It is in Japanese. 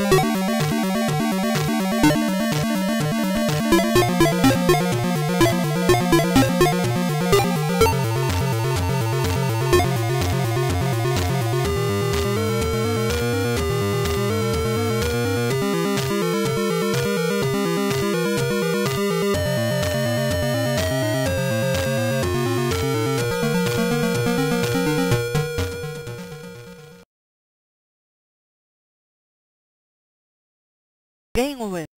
you Game over.